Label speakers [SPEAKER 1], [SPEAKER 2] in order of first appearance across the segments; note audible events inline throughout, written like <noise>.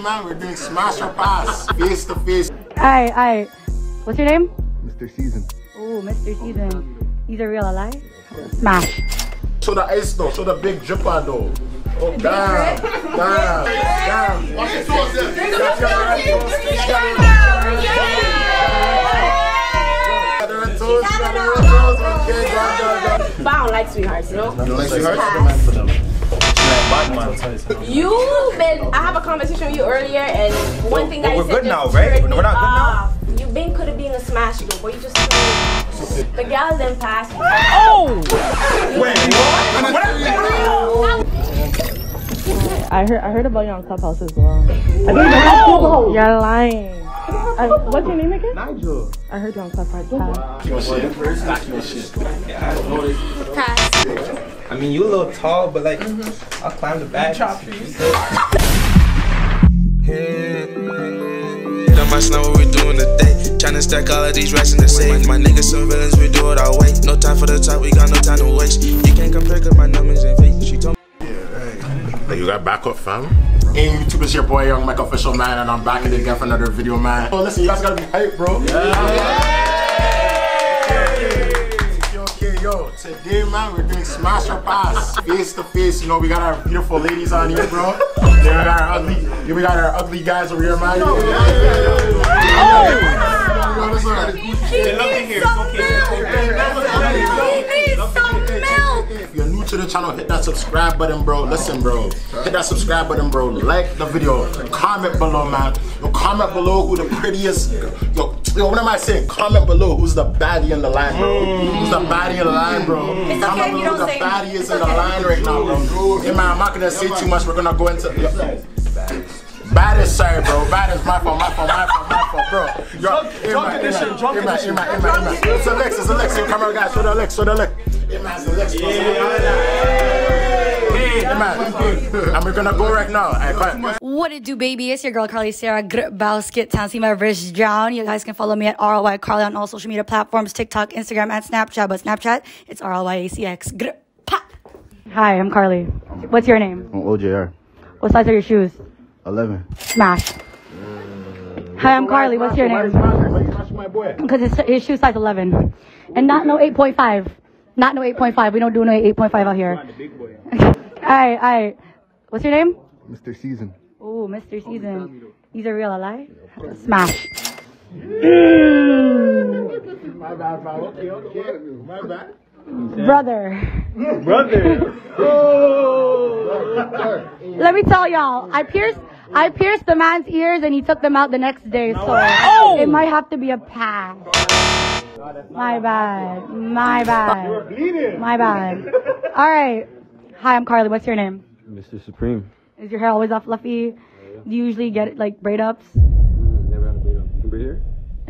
[SPEAKER 1] Man, we're doing smash or pass, face to face.
[SPEAKER 2] Alright, alright. What's your name?
[SPEAKER 3] Mr. Season.
[SPEAKER 2] Oh, Mr. Season. He's a real alive? Smash.
[SPEAKER 1] Show the ice though, show the big dripper though. Oh damn, damn, damn. Watch your toes there.
[SPEAKER 4] But I don't like sweethearts, you know?
[SPEAKER 1] You like sweethearts?
[SPEAKER 4] You been, I have a conversation with you earlier, and one thing that
[SPEAKER 5] But
[SPEAKER 4] you
[SPEAKER 5] we're
[SPEAKER 4] said
[SPEAKER 5] good now,
[SPEAKER 4] just
[SPEAKER 5] right?
[SPEAKER 4] turned
[SPEAKER 5] We're not good now?
[SPEAKER 4] off. You been could have been a smash, you boy. You just told the gals then passed. Oh! Wait, what?
[SPEAKER 2] I heard I heard about you on Clubhouse as well. Oh! You're lying. Uh, what's your name again?
[SPEAKER 1] Nigel.
[SPEAKER 2] I heard you on Clubhouse.
[SPEAKER 4] Pass.
[SPEAKER 5] I mean, you a little tall, but like,
[SPEAKER 4] Mm-hmm.
[SPEAKER 5] I'll climb the back.
[SPEAKER 6] Don't must know what we doing today. Tryna stack all of these racks in the safe. My niggas some villains, we do it our way. No time for the talk, we got no time to waste. You can't compare cause my numbers ain't fake. She told me.
[SPEAKER 1] Yeah, Hey, you got backup, fam? Hey, YouTube, it's your boy Yung Mike Official Man, and I'm back again for another video, man. Oh, listen, you guys gotta be hype, bro. Okay, yo, today, man, we're doing smash or pass, face to face. You know, we got our beautiful ladies on here, bro. We got our ugly, we got our ugly guys over here, man. Oh! If you're new to the channel, hit that subscribe button, bro. Listen, bro. Hit that subscribe button, bro. Like the video. Comment below, man. Yo, comment below who the prettiest. Yo, yo, what am I saying? Comment below who's the baddie in the line, bro. Who's the baddie in the line, bro? Comment
[SPEAKER 4] okay if you
[SPEAKER 1] below who the
[SPEAKER 4] say-
[SPEAKER 1] baddie is in the line right now, bro. Hey, man, I'm not gonna say too much. We're gonna go into. Baddest, sorry, bro. Baddest, my fault, my fault, my fault, my fault, bro. Yo, hey, man, hey, man, hey, man, hey, man, hey, man. It's Alex, it's Alex. Yo, camera guys, show the Alex, show the Alex. Hey, man, it's Alex. Hey, man. And we're gonna go right now. Alright, quiet.
[SPEAKER 2] What it do, baby? It's your girl Carly Sarah Grabowskit. Time to see my wrist drown. You guys can follow me at RLY Carly on all social media platforms TikTok, Instagram, and Snapchat. But Snapchat, it's RLYACX. Gr- Hi, I'm Carly. What's your name?
[SPEAKER 3] I'm OJR.
[SPEAKER 2] What size are your shoes?
[SPEAKER 3] 11.
[SPEAKER 2] Smash. Uh, Hi, I'm Carly. What's your name?
[SPEAKER 1] smashing? Why you smashing my boy?
[SPEAKER 2] Because his, his shoe size 11. And not no 8.5. Not no 8.5. We don't do no 8.5 out here. <laughs> Alright, alright. What's your name?
[SPEAKER 3] Mr. Season.
[SPEAKER 2] Oh, Mr. Season. He's a real alive? Smash.
[SPEAKER 1] My bad, fam. Okay, okay. My bad.
[SPEAKER 2] brother. Brother. Oh. Let me tell y'all, I pierced I pierced the man's ears and he took them out the next day, so it oh! might have to be a pass. My bad. My bad. My bad. Alright. Hi, I'm Carly. What's your name?
[SPEAKER 3] Mr. Supreme.
[SPEAKER 2] Is your hair always all fluffy? Do you usually get like braid ups?
[SPEAKER 3] Never had a beat up. You here?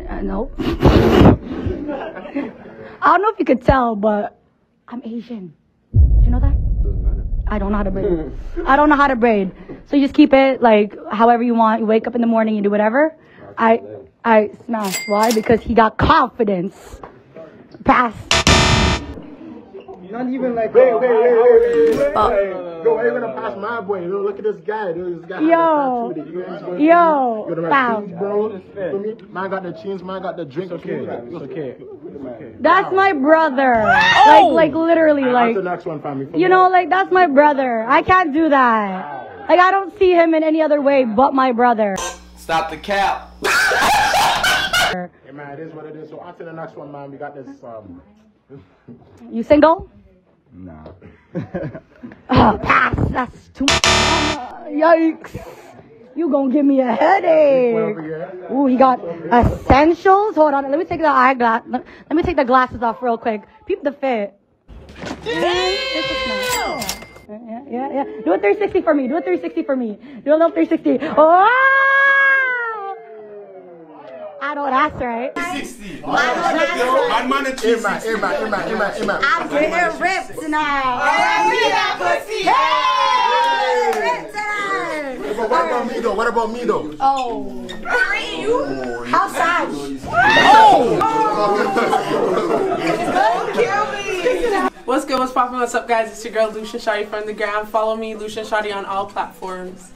[SPEAKER 2] Uh, no. <laughs> I don't know if you could tell, but I'm Asian. Do you know that?
[SPEAKER 3] Doesn't matter.
[SPEAKER 2] I don't know how to braid. <laughs> I don't know how to braid. So you just keep it like however you want. You wake up in the morning, you do whatever. I I smash. Why? Because he got confidence. Pass.
[SPEAKER 3] Not even like.
[SPEAKER 1] Wait, wait, wait, wait, wait. Yo, why you gonna pass my boy? Yo, look at this guy. Yo, this guy has a
[SPEAKER 2] Yo.
[SPEAKER 1] tattoo that you guys going
[SPEAKER 2] Yo.
[SPEAKER 1] Yo, the
[SPEAKER 2] Wow.
[SPEAKER 1] right bro. You feel me? Man got the chains, man got the drink. Okay, it's okay.
[SPEAKER 2] That's my brother. Like like literally
[SPEAKER 1] Like,
[SPEAKER 2] like
[SPEAKER 1] the next one, family.
[SPEAKER 2] you know like that's my brother. I can't do that. Like I don't see him in any other way but my brother.
[SPEAKER 5] Stop the cap.
[SPEAKER 1] Hey, man, it is what it is. So on to the next one, man. We got this. Um,
[SPEAKER 2] You single?
[SPEAKER 3] Nah.
[SPEAKER 2] Uh, <laughs> pass. That's too much. Yikes. You gonna give me a headache.
[SPEAKER 1] here.
[SPEAKER 2] Ooh, he got essentials. Hold on. Let me take the eyeglass. Let, let me take the glasses off real quick. Peep the fit. It's. Yeah, yeah, yeah. Do a 360 for me. Do a 360 for me. Do a little 360. Oh! I know that's right.
[SPEAKER 5] 60.
[SPEAKER 4] I know that's right.
[SPEAKER 5] Man, man,
[SPEAKER 1] man, hey, man, hey, man.
[SPEAKER 4] I'm getting ripped tonight. Hey, ripped tonight.
[SPEAKER 1] But what about me, though? What about me, though?
[SPEAKER 4] Oh. you? How sad? Oh.
[SPEAKER 7] What's good? What's poppin'? What's up, guys? It's your girl Lucian Shawty from the gram. Follow me, Lucian Shawty, on all platforms.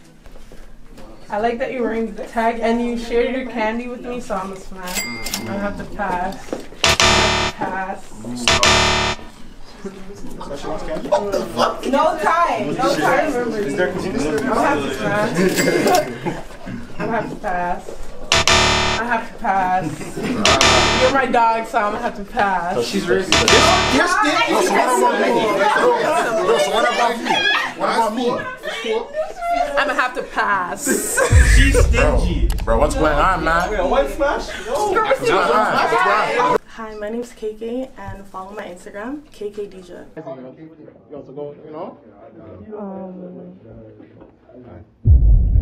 [SPEAKER 7] I like that you're wearing the tag and you shared your candy with me, so I'm a smash. I have to pass. I have to pass. No time. No time. Remember.
[SPEAKER 1] Is there continuous?
[SPEAKER 7] I have to smash. I have to pass. I have to pass. You're my dog, so I'm gonna have to pass.
[SPEAKER 1] She's racist. Yes, yes, yes. So what about me? Bro, so what about me? What about me?
[SPEAKER 7] I'm gonna have to pass. <laughs>
[SPEAKER 5] She's stingy.
[SPEAKER 1] Bro, what's going on, man?
[SPEAKER 5] Wait, one smash? No.
[SPEAKER 1] What's going on? What's going?
[SPEAKER 8] Hi, my name's KK and follow my Instagram, KKDija.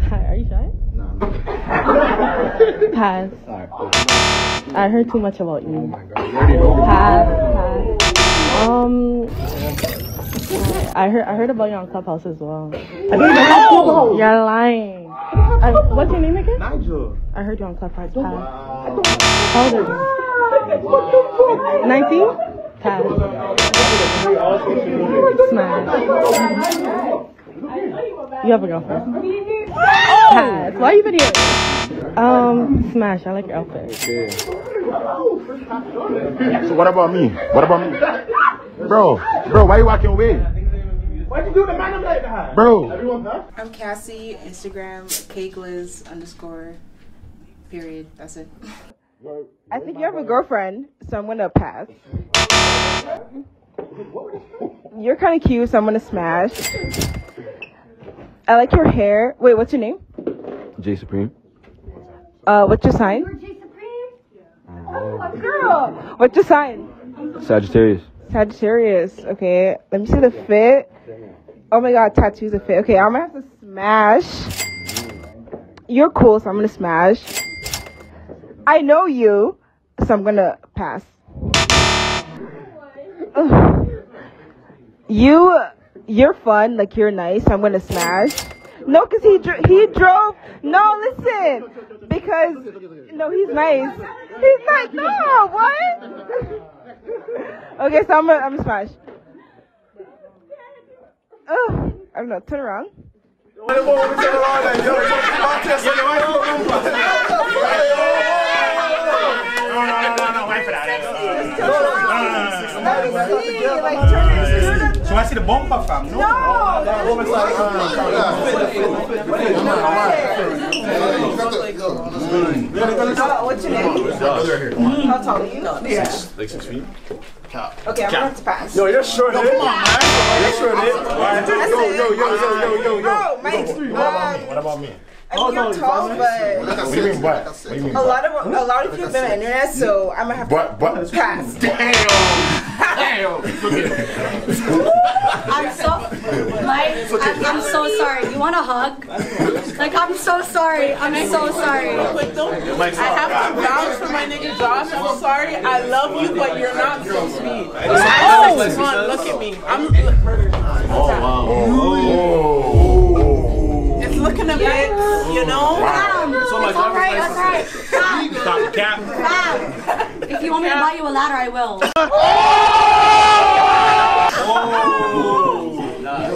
[SPEAKER 9] Hi, are you shy? No. Pass. I heard too much about you. Pass. Pass. Um. I heard I heard about you on Clubhouse as well. You're lying. I, what's your name again?
[SPEAKER 5] Nigel.
[SPEAKER 9] I heard you on Clubhouse. Pass. How old are you? 19? Pass. Smash. You have a girlfriend? Pass. Why you even here? Um, smash. I like your outfit.
[SPEAKER 1] So what about me? What about me? Bro, bro, why you walking away?
[SPEAKER 5] Why'd you do the man like that?
[SPEAKER 1] Bro,
[SPEAKER 10] I'm Cassie, Instagram, Kgliz underscore, period. That's it.
[SPEAKER 9] I think you have a girlfriend, so I'm gonna pass. You're kind of cute, so I'm gonna smash. I like your hair. Wait, what's your name?
[SPEAKER 3] J Supreme.
[SPEAKER 9] Uh, what's your sign? Oh, girl. What's your sign?
[SPEAKER 3] Sagittarius.
[SPEAKER 9] Sagittarius. Okay, let me see the fit. Oh my god, tattoos a fit. Okay, I'm gonna have to smash. You're cool, so I'm gonna smash. I know you, so I'm gonna pass. <sighs> You, you're fun, like you're nice. So I'm gonna smash. No, cause he he drove. No, listen, because no, he's nice. He's not. No, what? <laughs> okay, so I'm gonna I'm gonna smash. Oh, I don't know. Turn around.
[SPEAKER 1] no, no, no, no, no, wait for that.
[SPEAKER 9] Like turn it.
[SPEAKER 5] So I see the bumper fam. No.
[SPEAKER 9] What's your name? How tall are you? Yeah.
[SPEAKER 1] Like six feet?
[SPEAKER 9] Okay, I'm gonna have to pass.
[SPEAKER 5] Yo, you're short.
[SPEAKER 1] Yo, come on, man.
[SPEAKER 5] You're short.
[SPEAKER 1] Yo, yo, yo, yo, yo, yo, yo.
[SPEAKER 9] Bro, my,
[SPEAKER 1] What about me? Uh, what about me?
[SPEAKER 9] I mean, you're tall, but
[SPEAKER 1] What do you mean what? What do you mean
[SPEAKER 9] a lot of a lot of people been on the internet, so I'm gonna have to
[SPEAKER 1] What? What?
[SPEAKER 9] pass.
[SPEAKER 1] Damn! Damn!
[SPEAKER 2] I'm so, Mike, I'm, I'm so sorry. You want a hug? Like, I'm so sorry. I'm so sorry.
[SPEAKER 7] I have to vouch for my nigga Josh. I'm sorry. I love you, but you're not so sweet. I know it's. Oh. Look at me. I'm. Oh, wow. Oh. It's looking a bit, you know.
[SPEAKER 2] Fam, it's alright, that's right. Fam,
[SPEAKER 1] Stop the cap.
[SPEAKER 2] fam. If you want me to buy you a ladder, I will. <laughs> Oh!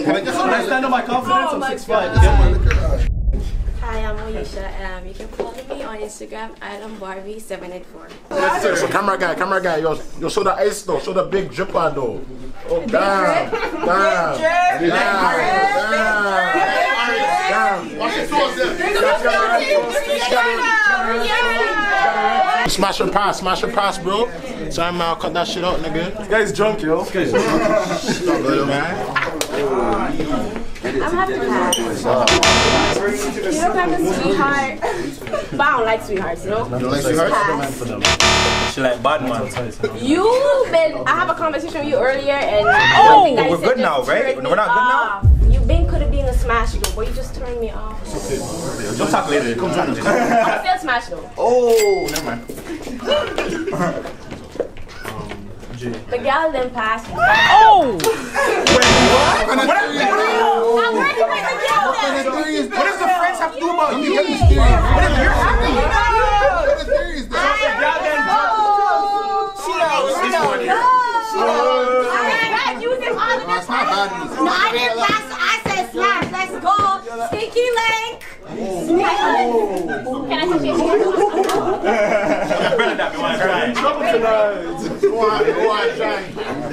[SPEAKER 5] Can I just stand on my confidence? I'm six five.
[SPEAKER 4] Hi, I'm Alicia. Um, you can follow me on Instagram at Barbie784.
[SPEAKER 1] So camera guy, camera guy, yo, yo, show the ice though, show the big drip on though. Oh damn, damn, damn, damn, damn. Smash your pass, smash your pass, bro. Sorry, man, I'll cut that shit out, nigga.
[SPEAKER 5] This guy's drunk, yo.
[SPEAKER 4] I'm happy to have you. You look like a sweetheart. But I don't like sweethearts, you know?
[SPEAKER 5] She like bad man.
[SPEAKER 4] You've been, I have a conversation with you earlier and oh, thing that you
[SPEAKER 5] we're good now, right?
[SPEAKER 4] turned
[SPEAKER 5] We're not good now?
[SPEAKER 4] off. You been could have been a smash though, but you just turned me off.
[SPEAKER 5] Don't talk later. Come talk later.
[SPEAKER 4] I'm still smash though.
[SPEAKER 5] Oh, never mind. <laughs>
[SPEAKER 4] The gal then passed me. <laughs>
[SPEAKER 7] Oh!
[SPEAKER 4] I'm working with the gal then.
[SPEAKER 5] What does the friends have to do about you?
[SPEAKER 1] That's not bad news.
[SPEAKER 2] No, I didn't pass. I said slash. Let's go. Stinky link.
[SPEAKER 4] Can I touch your hair?
[SPEAKER 5] Bernadette, me want to try.
[SPEAKER 1] Trouble tonight. Go on, go on, try.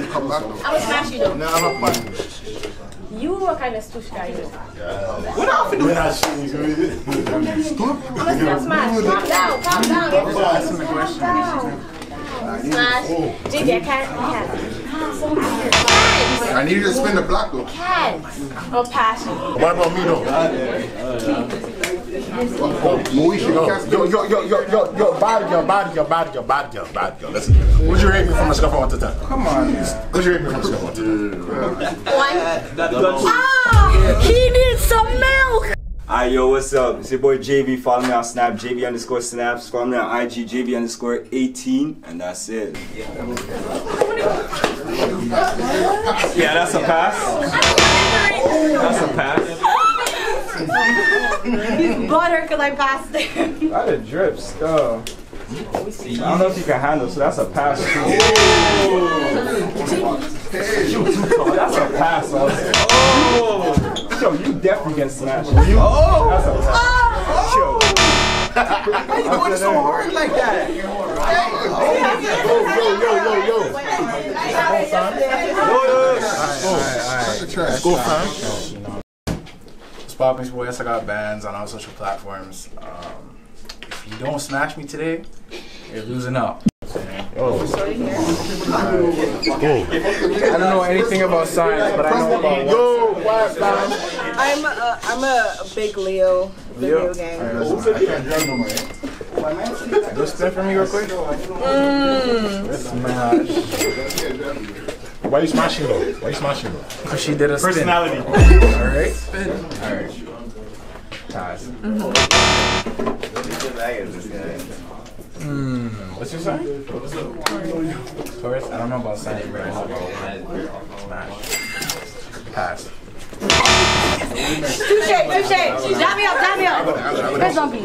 [SPEAKER 5] Come back though.
[SPEAKER 4] I will smash you though.
[SPEAKER 1] No, I'm not fun.
[SPEAKER 4] You are kind of stush guy.
[SPEAKER 1] What else do that shit?
[SPEAKER 4] I'm still smash. Calm down, calm down. Calm down. Smash. JJ, I can't. I can't. So weird. Can't.
[SPEAKER 5] I need you to spin the block though.
[SPEAKER 4] Can't. Oh, passion.
[SPEAKER 1] What about me though?
[SPEAKER 5] Moesha,
[SPEAKER 1] Yo, yo, yo, yo, yo, yo, yo, body, yo, body, yo, body, yo, body, yo, body, yo. Listen, would you rate me from a scale from one to ten?
[SPEAKER 5] Come on.
[SPEAKER 1] Would you rate me from a scale from one to ten?
[SPEAKER 2] Ah, he needs some milk.
[SPEAKER 11] Alright, yo, what's up? It's your boy JV. Follow me on Snap, JV underscore Snaps. Follow me on IG, JV underscore 18. And that's it.
[SPEAKER 5] Yeah, yeah that's a pass. That's a pass.
[SPEAKER 2] He's butter because I passed him.
[SPEAKER 11] That a drip still. I don't know if you can handle, so that's a pass too. That's a pass, also. Oh! Yo, you definitely get smashed. You, oh! That's a pass. Yo.
[SPEAKER 5] Why you going so hard like that?
[SPEAKER 1] Let's go, fam. It's popping, it's boy. Yes, I got bands on all social platforms. Um, if you don't smash me today, you're losing out. Oh.
[SPEAKER 7] I don't know anything about science, but I know about
[SPEAKER 1] Yo, quiet, fam.
[SPEAKER 9] I'm a, I'm a big Leo video game.
[SPEAKER 1] Do a spin for me real quick. Smash. Why you smashing though? Why you smashing though?
[SPEAKER 7] Because she did a spin.
[SPEAKER 5] Personality.
[SPEAKER 1] Alright. Alright. Pass. Hmm. What's your sign? Taurus? I don't know about sign. Smash. Pass.
[SPEAKER 2] Touche, touche. Dab me up, dab me up. Where's Zombie? I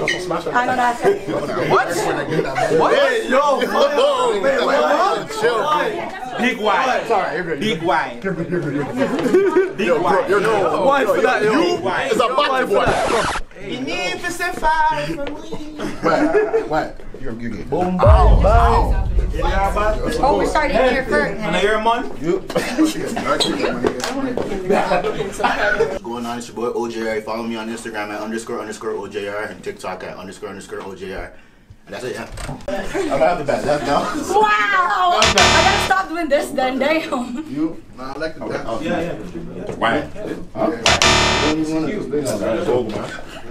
[SPEAKER 2] know that's it.
[SPEAKER 5] Hey, yo, whoa, wait, wait, what? Chill. Big wine.
[SPEAKER 1] Sorry,
[SPEAKER 5] Big wine. Big
[SPEAKER 1] Yo, bro,
[SPEAKER 5] wine.
[SPEAKER 1] yo, no.
[SPEAKER 5] One for that, yo.
[SPEAKER 1] You is a body boy.
[SPEAKER 5] You need to say five for me.
[SPEAKER 1] What? What? You're you get boom, boom, boom.
[SPEAKER 2] Oh, oh. we're starting here first.
[SPEAKER 5] And I hear <laughs> a man. <laughs> <laughs>
[SPEAKER 12] going on? It's your boy OJR. Follow me on Instagram at underscore underscore OJR and TikTok at underscore underscore OJR. And that's it, yeah.
[SPEAKER 1] I'm gonna have the bet. That's now. <laughs>
[SPEAKER 2] Wow. I gotta stop doing this then. Damn.
[SPEAKER 5] You? Nah, I like the dance.
[SPEAKER 12] Oh, yeah, yeah.
[SPEAKER 1] Why?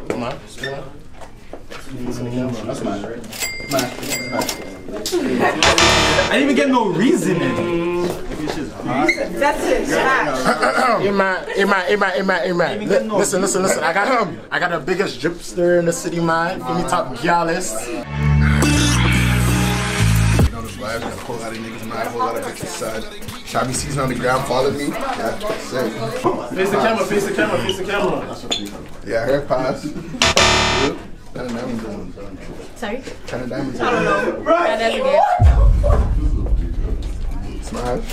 [SPEAKER 12] Come on.
[SPEAKER 1] That's mine, right?
[SPEAKER 5] I didn't even get no reasoning.
[SPEAKER 9] That's it. Smash.
[SPEAKER 1] Hey man, hey man, hey man, hey man, hey Listen, listen, listen. I got him. I got the biggest dripster in the city, man. For me, top gallus.
[SPEAKER 5] You know this live, got a whole lot of niggas mad, a whole lot of bitches sad. Shabby season on the ground, follow me. Yeah, that's it.
[SPEAKER 1] Face the camera, face the camera, face the camera.
[SPEAKER 5] Yeah, hair pass. Ten of diamonds on.
[SPEAKER 2] Sorry?
[SPEAKER 5] Ten of diamonds
[SPEAKER 2] I don't know. That doesn't get.
[SPEAKER 5] Smash.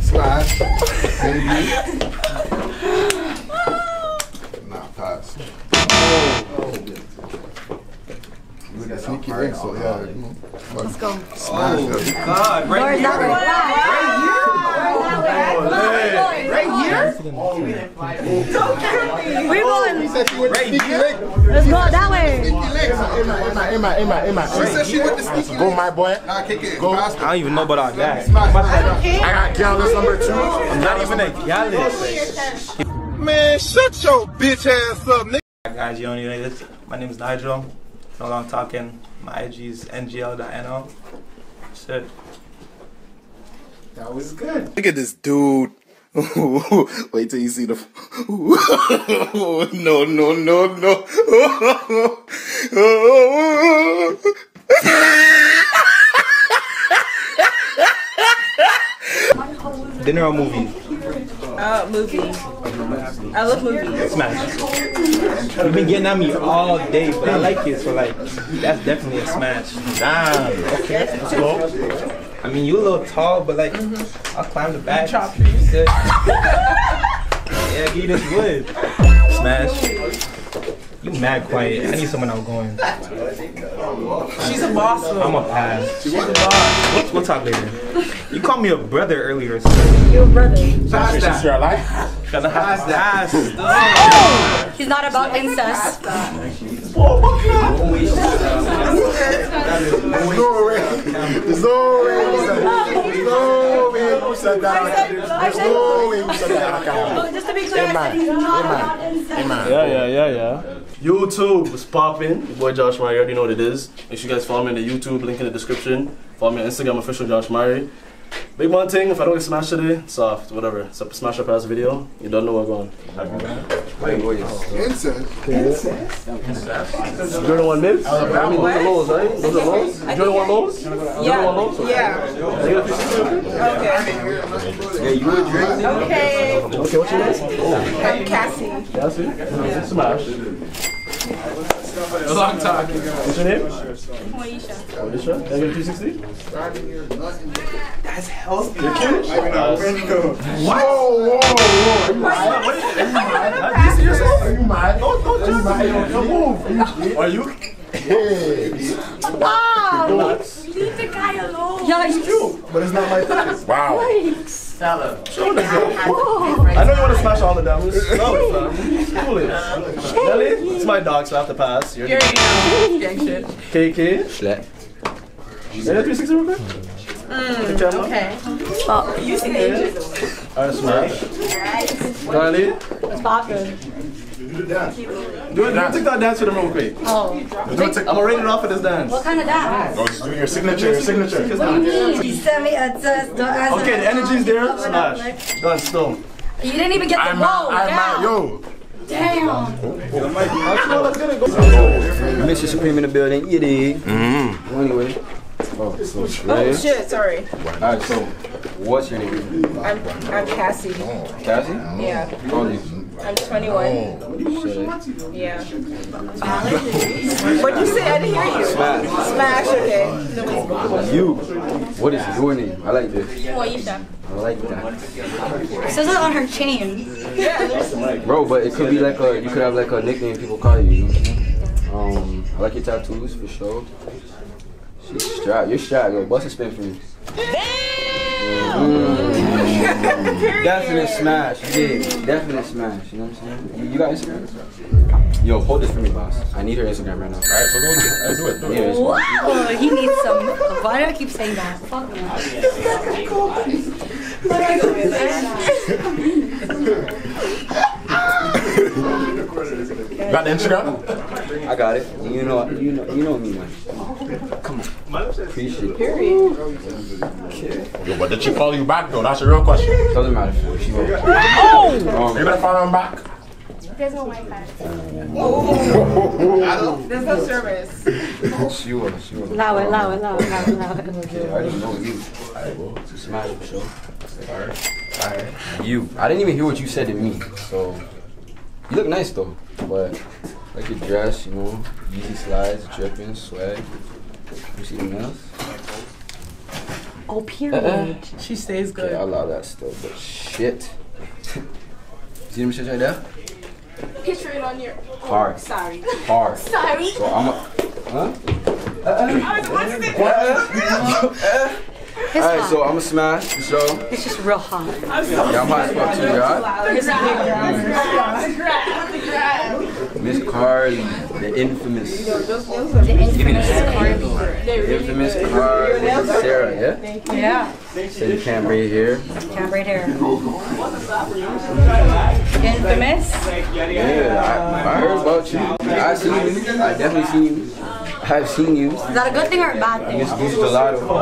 [SPEAKER 5] Smash. Baby. Nah, pass. You got sneaky link, so yeah. Let's
[SPEAKER 2] go.
[SPEAKER 5] Smash. Oh, yeah.
[SPEAKER 11] God,
[SPEAKER 2] Doors that way.
[SPEAKER 5] Right here?
[SPEAKER 2] We going.
[SPEAKER 5] He said she went to sneaky.
[SPEAKER 2] Let's go that way.
[SPEAKER 1] Hey man, hey man, hey man.
[SPEAKER 5] She said sneaky
[SPEAKER 1] Go, my boy. Go.
[SPEAKER 11] I don't even know about all that.
[SPEAKER 1] I got gallus number two.
[SPEAKER 11] I'm not even a gallus.
[SPEAKER 5] Man, shut your bitch ass up, nigga.
[SPEAKER 13] Guys, you don't. My name is Nigel. No long talking. My IG is ngl.no. That's it.
[SPEAKER 1] That was good.
[SPEAKER 5] Look at this dude. <laughs> Wait till you see the. <laughs> no, no, no, no. <laughs>
[SPEAKER 11] Dinner or movie?
[SPEAKER 9] Uh, movie. I love movies.
[SPEAKER 13] Smash. You've been getting at me all day, but I like it, so like, that's definitely a smash.
[SPEAKER 1] Damn. Okay. Let's go.
[SPEAKER 13] I mean, you a little tall, but like, mm-hmm. I'll climb the back.
[SPEAKER 7] Chop trees.
[SPEAKER 13] Good. Yeah, he just would. Smash. You mad quiet. I need someone outgoing.
[SPEAKER 7] She's a boss. though.
[SPEAKER 13] I'm a pass. She's a boss. We'll, we'll talk later. You called me a brother earlier. So.
[SPEAKER 2] Your brother.
[SPEAKER 13] Pass that.
[SPEAKER 1] Your life?
[SPEAKER 13] Gotta pass that. Oh!
[SPEAKER 2] He's not about incest.
[SPEAKER 1] There's no way. There's no way. There's no way you said that. There's no way you said that.
[SPEAKER 2] Oh, oh, just to be clear, I said he's not about.
[SPEAKER 14] Yeah, yeah, yeah, yeah. YouTube was popping. Your boy Josh Murray, you already know what it is. Make sure you guys follow me on the YouTube, link in the description. Follow me on Instagram, official Josh Murray. Big one thing, if I don't get smashed today, soft, whatever. It's a smash up ass video. You don't know what's going Jordan one mids? I mean, those are lows, right? Those are lows? Jordan one lows? Jordan one lows?
[SPEAKER 7] Yeah.
[SPEAKER 14] Yeah, you would drink?
[SPEAKER 7] Okay.
[SPEAKER 14] Okay, what's your name?
[SPEAKER 7] I'm Cassie.
[SPEAKER 14] Cassie? Smash.
[SPEAKER 7] A long time.
[SPEAKER 14] What's your name?
[SPEAKER 4] Moisha.
[SPEAKER 14] Alicia? Can I get a 360?
[SPEAKER 7] That's healthy.
[SPEAKER 14] You're cute?
[SPEAKER 1] What? Whoa, whoa, whoa. Are you mad? Are you mad?
[SPEAKER 14] Don't, don't
[SPEAKER 1] Are you mad? Yo, move.
[SPEAKER 14] Are you?
[SPEAKER 2] Wow.
[SPEAKER 14] Relax.
[SPEAKER 4] Leave the guy alone.
[SPEAKER 2] Yeah, it's true.
[SPEAKER 14] But it's not my thing.
[SPEAKER 1] Wow.
[SPEAKER 14] Show the girl. I know you want to smash all the diamonds. No, fam. Foolish. Nelly, it's my dog, so I have to pass. You're
[SPEAKER 7] You already know. Gang shit.
[SPEAKER 14] KK.
[SPEAKER 3] Schlep.
[SPEAKER 14] Is that 360 real quick? Camera?
[SPEAKER 7] Okay.
[SPEAKER 2] Oh,
[SPEAKER 7] You see.
[SPEAKER 14] Alright, smash. Nelly,
[SPEAKER 2] it's popping.
[SPEAKER 14] Do it. Do a TikTok dance with him real quick.
[SPEAKER 2] Oh.
[SPEAKER 14] I'm gonna rate it off for this dance.
[SPEAKER 2] What kind of dance?
[SPEAKER 1] Oh, just do your signature, your signature.
[SPEAKER 2] What do you mean? You sent me a test. Don't answer
[SPEAKER 14] Okay, the energy's there. Smash.
[SPEAKER 2] like-
[SPEAKER 14] Done, still.
[SPEAKER 2] You didn't even get the
[SPEAKER 1] I'm
[SPEAKER 2] roll.
[SPEAKER 1] out, Yo. Damn. I'm out,
[SPEAKER 2] down.
[SPEAKER 1] yo.
[SPEAKER 2] Damn.
[SPEAKER 3] Mr. Supreme in the building, you dig?
[SPEAKER 1] Mm-hmm.
[SPEAKER 3] Well, anyway. Oh, so
[SPEAKER 7] Oh
[SPEAKER 3] yeah.
[SPEAKER 7] shit, sorry.
[SPEAKER 3] Alright, so what's your name?
[SPEAKER 7] I'm I'm Cassie.
[SPEAKER 3] Cassie?
[SPEAKER 7] Yeah.
[SPEAKER 3] How old are you?
[SPEAKER 7] I'm 21.
[SPEAKER 3] Shit.
[SPEAKER 7] Yeah. What'd you say? I didn't hear you.
[SPEAKER 3] Smash.
[SPEAKER 7] Smash, okay.
[SPEAKER 3] You. What is your name? I like this.
[SPEAKER 4] Moisha.
[SPEAKER 3] I like that.
[SPEAKER 2] It says it on her chain.
[SPEAKER 3] Bro, but it could be like a, you could have like a nickname people call you, you know what I'm? Um, I like your tattoos for sure. She's strapped. You're strapped. Yo, bust a spin for me. Mm. <laughs> Definite smash. You did. Definite smash. You know what I'm saying? You, you got Instagram? Yo, hold this for me, boss. I need her Instagram right now.
[SPEAKER 1] Alright, so go do it. Do it, do
[SPEAKER 3] need her
[SPEAKER 1] it.
[SPEAKER 3] Instagram.
[SPEAKER 2] Wow, he needs some. Why do I keep saying that? Fuck me. <laughs> <laughs>
[SPEAKER 1] Got the Instagram?
[SPEAKER 3] I got it. You know, you know, you know me, man. Come. Appreciate it.
[SPEAKER 1] Yo, but did she follow you back though? That's a real question.
[SPEAKER 3] Doesn't matter. She will.
[SPEAKER 1] Oh! You better follow him back.
[SPEAKER 4] There's no Wi-Fi. <laughs>
[SPEAKER 7] There's no service.
[SPEAKER 3] She will. She will.
[SPEAKER 2] Allow it, allow it, allow it, allow it, allow it.
[SPEAKER 3] Okay, I already know you. Smash for sure. You. I didn't even hear what you said to me, so you look nice though. But like your dress, you know, easy slides, dripping, swag. You see the nails?
[SPEAKER 2] Oh, period.
[SPEAKER 3] Uh-uh.
[SPEAKER 7] She stays
[SPEAKER 3] Okay,
[SPEAKER 7] good.
[SPEAKER 3] I allow that still, but shit. <laughs> see them shit right there?
[SPEAKER 4] Picture it on your.
[SPEAKER 3] Hard.
[SPEAKER 4] Oh, sorry.
[SPEAKER 3] Hard. <laughs>
[SPEAKER 4] Sorry.
[SPEAKER 3] So I'm a. Huh?
[SPEAKER 2] It's
[SPEAKER 3] Alright,
[SPEAKER 2] hot.
[SPEAKER 3] so I'm a uh-uh. Uh-uh. smash so.
[SPEAKER 2] It's just real hot.
[SPEAKER 3] Yeah, I'm hot as fuck too, y'all.
[SPEAKER 2] It's big.
[SPEAKER 3] Miss Carly, the infamous.
[SPEAKER 2] The
[SPEAKER 3] Give me
[SPEAKER 2] infamous
[SPEAKER 3] the
[SPEAKER 2] Carly.
[SPEAKER 3] The infamous Carly Sarah, yeah?
[SPEAKER 2] Yeah.
[SPEAKER 3] So you can't braid hair.
[SPEAKER 2] Can't braid hair. Infamous.
[SPEAKER 3] Yeah, I, I heard about you. I seen you. I definitely seen you. I've seen you.
[SPEAKER 2] Is that a good thing or a bad thing?
[SPEAKER 3] Miss Goose Gelato.
[SPEAKER 2] Oh!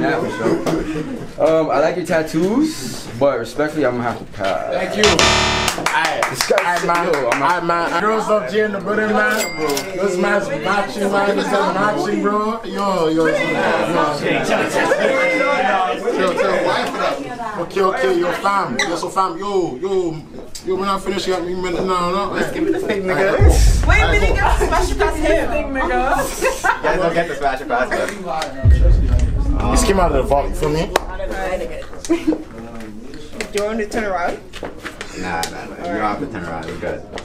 [SPEAKER 3] Yeah, for sure. Um, I like your tattoos, but respectfully, I'm gonna have to pass.
[SPEAKER 1] Thank you. Alright, alright, man. Alright, man. Girls up here in the building, man. This man's matching, man. This is matching, bro. Yo, yo, yo. Chill, chill. Wife it up. Okay, okay, yo, fam. Yo, so fam, yo, yo. Yo, when I finish, you got me, man. No, no. Let's give me the thing, nigga.
[SPEAKER 7] Wait a minute, girl. Smash past him. Thing, nigga.
[SPEAKER 12] guys don't get the smash and pass
[SPEAKER 1] This came out of the vault, you feel me? <laughs>
[SPEAKER 10] Do you want to turn around?
[SPEAKER 15] Nah, nah, nah. <laughs> You don't have to turn around. We're good.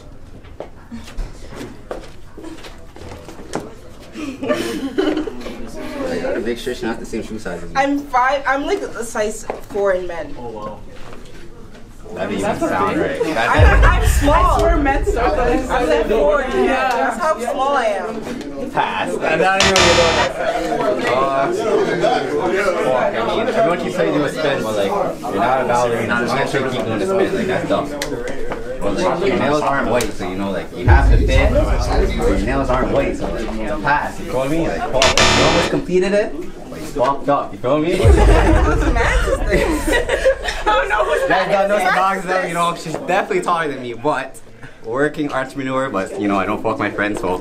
[SPEAKER 15] I gotta make sure she's not the same shoe size as me.
[SPEAKER 10] I'm five. I'm like a size four in men.
[SPEAKER 15] Oh wow. That didn't even sound right.
[SPEAKER 10] I'm,
[SPEAKER 15] That
[SPEAKER 10] I'm small.
[SPEAKER 7] I swear men start
[SPEAKER 10] I'm
[SPEAKER 7] at
[SPEAKER 10] like four. Yeah,
[SPEAKER 7] Yeah.
[SPEAKER 10] that's how small I am.
[SPEAKER 15] didn't pass. Not even Oh, I mean, everyone keeps telling you to do a spin, but like, you're not a ballerina. Just make sure you keep doing the spin. Like, that's dumb. But like, your nails aren't white, so you know, like, you have to fit. but Your nails aren't white, so like, pass. You feel me? Like, fuck. You almost completed it, but you fucked up. You feel me? <laughs> <laughs>
[SPEAKER 10] No, who's
[SPEAKER 15] Guys don't know dogs though, you know, she's definitely taller than me, but working entrepreneur, but you know, I don't fuck my friends, so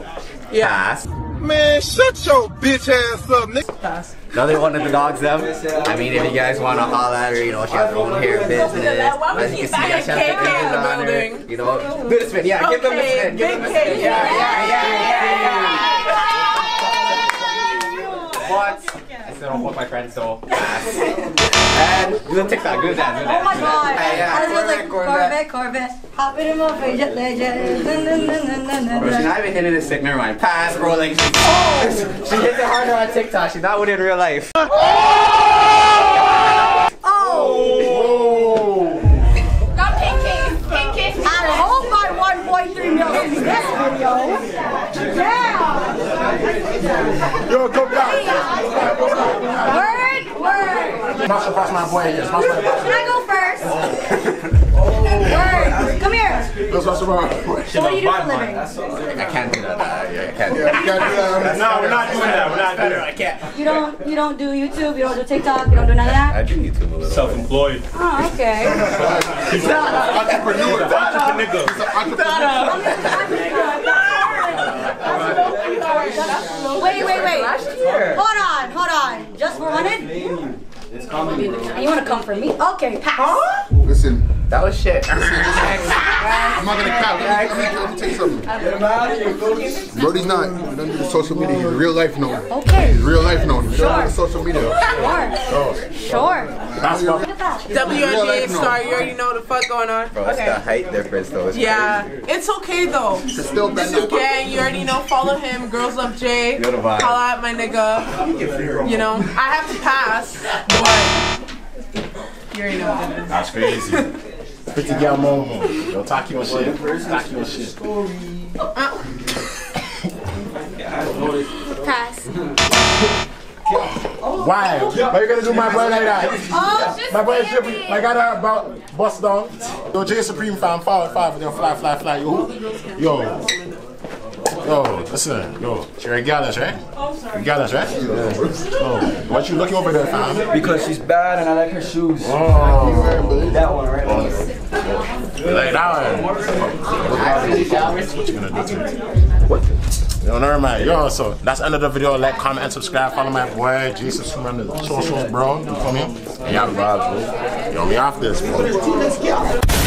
[SPEAKER 15] pass.
[SPEAKER 5] Man, shut your bitch ass up, nigga.
[SPEAKER 7] Pass.
[SPEAKER 15] Another one of the dogs them. I mean, if you guys want to holler at her, you know, she has her own hair business. As you can see, yeah, she has the pictures on her. You know, do the spin. Yeah, give them the spin. Give them the spin. Yeah, yeah, yeah, yeah. But I still don't fuck my friends, so pass. <laughs> And do the TikTok. Do that. Do that.
[SPEAKER 2] Oh my god.
[SPEAKER 15] Hey, yeah,
[SPEAKER 2] I was
[SPEAKER 15] Corvette,
[SPEAKER 2] like,
[SPEAKER 15] Corvette.
[SPEAKER 2] Corvette, Corvette. Hop in my face, jet legend.
[SPEAKER 15] Bro, she's not even hitting it sick. Never mind. Pass, bro. Like, oh! <laughs> she, she hits it harder on TikTok. She's not winning in real life.
[SPEAKER 2] Oh!
[SPEAKER 1] Smash the pass my boy here. Smash the
[SPEAKER 2] Can I go first? Oh. <laughs> Word. Come here.
[SPEAKER 1] Let's smash the boy.
[SPEAKER 2] What do you do for a living?
[SPEAKER 15] I can't do that. Yeah, I can't do
[SPEAKER 1] Yeah, you
[SPEAKER 15] that.
[SPEAKER 1] do that.
[SPEAKER 11] No, we're not doing that. We're not doing that.
[SPEAKER 15] I can't.
[SPEAKER 2] You don't you don't do YouTube, you don't do TikTok, you don't do none of that?
[SPEAKER 15] I do YouTube a little.
[SPEAKER 11] Self-employed.
[SPEAKER 2] Oh, okay.
[SPEAKER 1] Entrepreneur.
[SPEAKER 11] Entrepreneur.
[SPEAKER 2] Wait, wait, wait. Hold on, hold on. Just for one And you wanna come for me? Okay, pass.
[SPEAKER 5] Listen,
[SPEAKER 15] That was shit. <laughs>
[SPEAKER 5] I'm not gonna cap. Let me, let me, let me tell you something. Brody's not. He doesn't do the social media. He's real life known.
[SPEAKER 2] Okay.
[SPEAKER 5] He's real life known. He
[SPEAKER 2] Sure.
[SPEAKER 5] doesn't do social media.
[SPEAKER 2] Sure. Sure.
[SPEAKER 1] That's
[SPEAKER 2] Look at that.
[SPEAKER 7] WNBA star, you already know the fuck going on.
[SPEAKER 15] Bro, it's the height difference though. It's
[SPEAKER 7] Yeah, it's okay though.
[SPEAKER 5] It's still
[SPEAKER 7] This
[SPEAKER 5] bend
[SPEAKER 7] is gang, you already know. Follow him. Girls love Jay.
[SPEAKER 15] Good vibe.
[SPEAKER 7] Holla at my nigga. You know, I have to pass, but you already know what it is.
[SPEAKER 1] That's crazy. <laughs> Pretty girl Momo. Yo, talk your shit. Talk your shit.
[SPEAKER 4] Pass.
[SPEAKER 1] Why? Why you gonna do my boy like that?
[SPEAKER 4] Oh,
[SPEAKER 1] My boy is
[SPEAKER 4] damn
[SPEAKER 1] tripping.
[SPEAKER 4] it.
[SPEAKER 1] I got about bust down. Yo, J Supreme fam, forward five, then fly, fly, fly. Yo, yo, yo, listen, yo, she regardless, right? Regardless, right? Yeah. Oh, what you looking over there, fam?
[SPEAKER 3] Because she's bad and I like her shoes.
[SPEAKER 1] Oh,
[SPEAKER 3] That one right there.
[SPEAKER 1] you like that one? What you gonna do to me? What? Yo, never mind. Yo, so that's the end of the video. Like, comment, and subscribe. Follow my boy, Jesus from on the socials, bro. You feel me? And y'all vibes, bro. Yo, me off this, bro.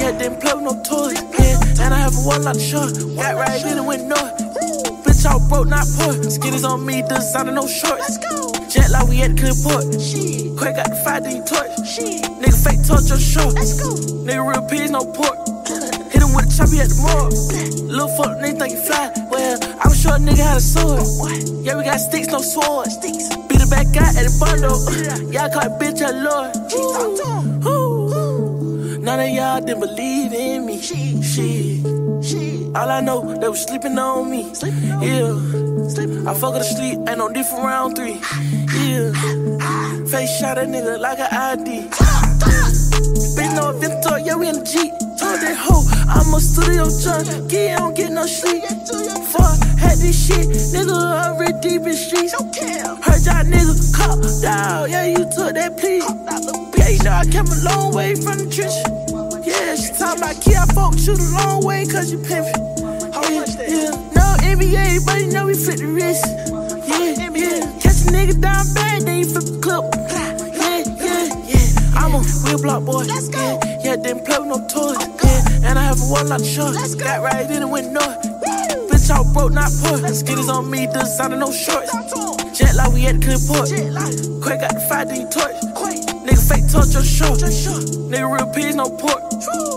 [SPEAKER 6] Yeah, didn't play with no toys. Yeah, and I have a one lot short. Got right in and went north. Bitch, all broke, not poor. Skinnies on me, designer, no shorts. Let's go. Jet like we at the port. Quick got the fire, then you torch. She, nigga fake torch your short. Let's go. Nigga real peas, no pork. Hit him with a choppy at the mall. <laughs> Little fuck, nigga think you fly. Well, I'm sure a nigga had a sword. Yeah, we got sticks, no swords. Sticks. Beat the back guy at the bundle. Y'all caught bitch at Lord. None of y'all didn't believe in me. Shit. All I know, they was sleeping on me. sleeping Yeah. I fuck her to sleep, ain't no different round three. Yeah. Face shot a nigga like an ID. Bitch, no Victor, yeah, we in the Jeep. Told that hoe, I'm a studio junkie, I don't get no sleep. Fuck, had this shit, nigga, already deep in streets. Heard y'all nigga cop down, yeah, you took that plea. Yeah, you know I came a long way from the trench. Yeah, she talking about key, I with you the long way, cause you pimpin'. Oh, yeah, yeah, no NBA, but you know we flip the wrist. Yeah, yeah, catch a nigga down bad, then you flip the clip. Yeah, yeah, yeah, I'm a real block boy. Yeah, yeah, didn't play with no toys. Yeah, and I have a one lot of shorts. Got right in and went north. Bitch, all broke, not poor. Skinnies on me, designer, no shorts. Jet like we at the good port. Quick got the fire, then you torch. Touch a short. Nigga real peas, no pork.